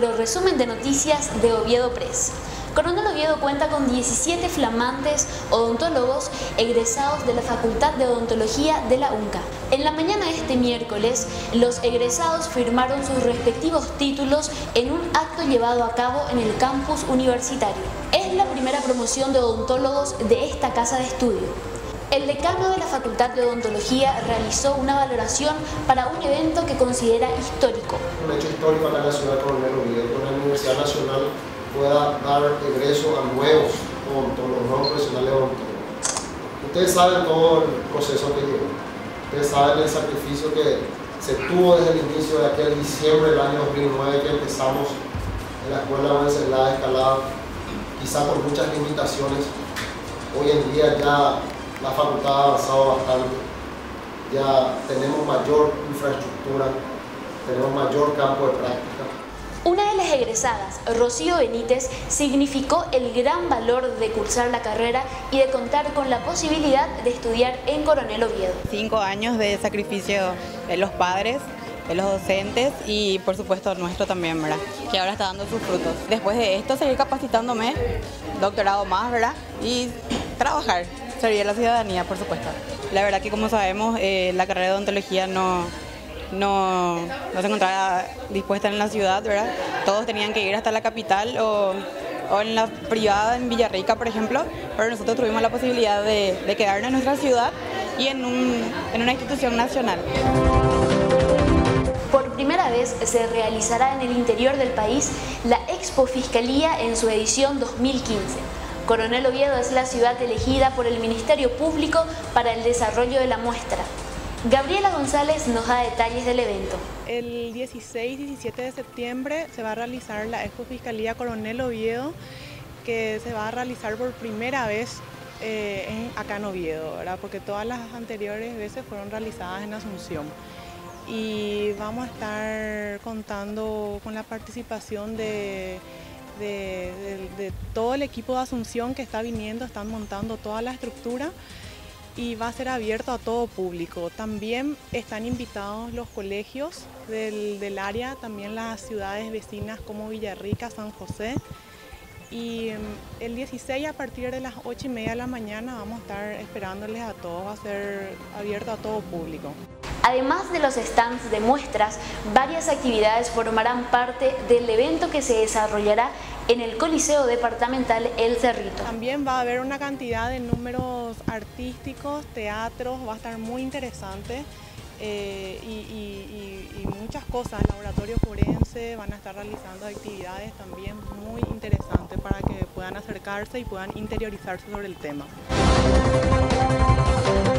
resumen de noticias de Oviedo Press. Coronel Oviedo cuenta con 17 flamantes odontólogos egresados de la Facultad de Odontología de la UNCA. En la mañana de este miércoles, los egresados firmaron sus respectivos títulos en un acto llevado a cabo en el campus universitario. Es la primera promoción de odontólogos de esta casa de estudio. El decano de la Facultad de Odontología realizó una valoración para un evento que considera histórico. Un hecho histórico en la de Coronel Oviedo, que la Universidad Nacional pueda dar egreso a nuevos odontólogos, nuevos profesionales odontólogos. Ustedes saben todo el proceso que llevó, ustedes saben el sacrificio que se tuvo desde el inicio de aquel diciembre del año 2009 que empezamos en la Escuela Wenceslao de Escalada, quizá con muchas limitaciones. Hoy en día ya la facultad ha avanzado bastante, ya tenemos mayor infraestructura, tenemos mayor campo de práctica. Una de las egresadas, Rocío Benítez, significó el gran valor de cursar la carrera y de contar con la posibilidad de estudiar en Coronel Oviedo. Cinco años de sacrificio de los padres, de los docentes y por supuesto nuestro también, ¿verdad? Que ahora está dando sus frutos. Después de esto seguir capacitándome, doctorado más, ¿verdad? Y trabajar sería la ciudadanía, por supuesto. La verdad que como sabemos, eh, la carrera de odontología no, no, no, se encontraba dispuesta en la ciudad, ¿verdad? Todos tenían que ir hasta la capital o, o en la privada en Villarrica, por ejemplo, pero nosotros tuvimos la posibilidad de, de quedarnos en nuestra ciudad y en, un, en una institución nacional. Por primera vez se realizará en el interior del país la Expo Fiscalía en su edición 2015. Coronel Oviedo es la ciudad elegida por el Ministerio Público para el desarrollo de la muestra. Gabriela González nos da detalles del evento. El 16 y 17 de septiembre se va a realizar la Expo Fiscalía Coronel Oviedo, que se va a realizar por primera vez eh, en, acá en Oviedo, ¿verdad? porque todas las anteriores veces fueron realizadas en Asunción. Y vamos a estar contando con la participación de de, todo el equipo de Asunción que está viniendo, están montando toda la estructura y va a ser abierto a todo público. También están invitados los colegios del, del área, también las ciudades vecinas como Villarrica, San José. Y mm, el 16 a partir de las 8 y media de la mañana vamos a estar esperándoles a todos, va a ser abierto a todo público. Además de los stands de muestras, varias actividades formarán parte del evento que se desarrollará en el Coliseo Departamental El Cerrito. También va a haber una cantidad de números artísticos, teatros, va a estar muy interesante. Eh, y, muchas cosas, laboratorio forense, van a estar realizando actividades también muy interesantes para que puedan acercarse y puedan interiorizarse sobre el tema.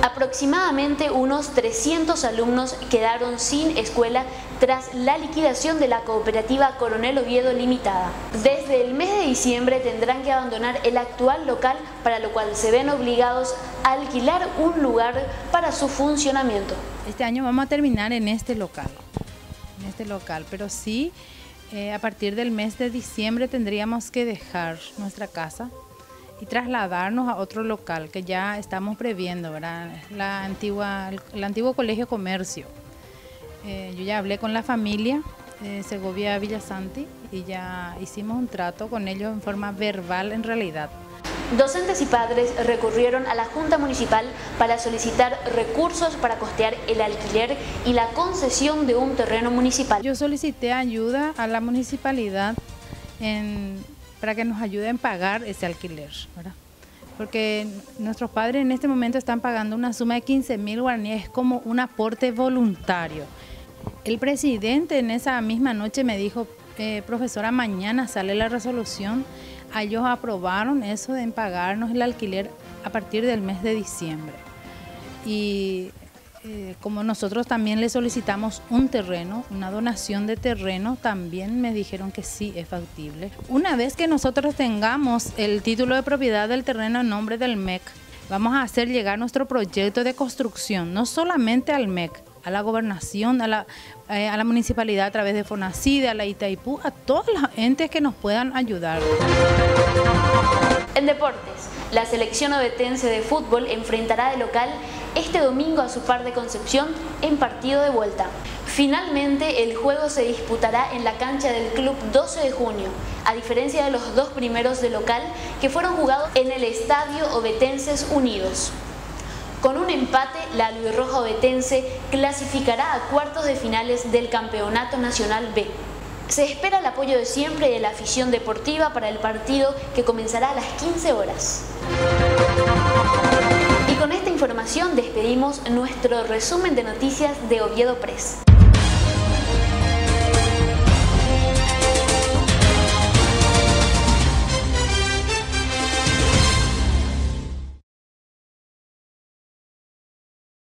Aproximadamente unos 300 alumnos quedaron sin escuela tras la liquidación de la cooperativa Coronel Oviedo Limitada. Desde el mes de diciembre tendrán que abandonar el actual local para lo cual se ven obligados a alquilar un lugar para su funcionamiento. Este año vamos a terminar en este local, en este local, pero sí eh, a partir del mes de diciembre tendríamos que dejar nuestra casa y trasladarnos a otro local que ya estamos previendo, ¿verdad? La antigua, el, antiguo colegio comercio. Eh, yo ya hablé con la familia de Segovia Villasanti y ya hicimos un trato con ellos en forma verbal en realidad. Docentes y padres recurrieron a la Junta Municipal para solicitar recursos para costear el alquiler y la concesión de un terreno municipal. Yo solicité ayuda a la municipalidad en para que nos ayuden a pagar ese alquiler, ¿verdad? Porque nuestros padres en este momento están pagando una suma de 15 mil guaraníes como un aporte voluntario. El presidente en esa misma noche me dijo, eh, profesora, mañana sale la resolución. Ellos aprobaron eso de pagarnos el alquiler a partir del mes de diciembre. Y eh, como nosotros también le solicitamos un terreno, una donación de terreno, también me dijeron que sí es factible. Una vez que nosotros tengamos el título de propiedad del terreno en nombre del MEC, vamos a hacer llegar nuestro proyecto de construcción, no solamente al MEC, a la gobernación, a la, eh, a la municipalidad a través de FONACIDE, a la Itaipú, a todos los entes que nos puedan ayudar. En deportes, la selección obetense de fútbol enfrentará de local este domingo a su par de Concepción en partido de vuelta. Finalmente, el juego se disputará en la cancha del Club 12 de junio, a diferencia de los dos primeros de local que fueron jugados en el Estadio Obetenses Unidos. Con un empate, la Roja Obetense clasificará a cuartos de finales del Campeonato Nacional B. Se espera el apoyo de siempre de la afición deportiva para el partido que comenzará a las 15 horas. Y con esta información despedimos nuestro resumen de noticias de Oviedo Press.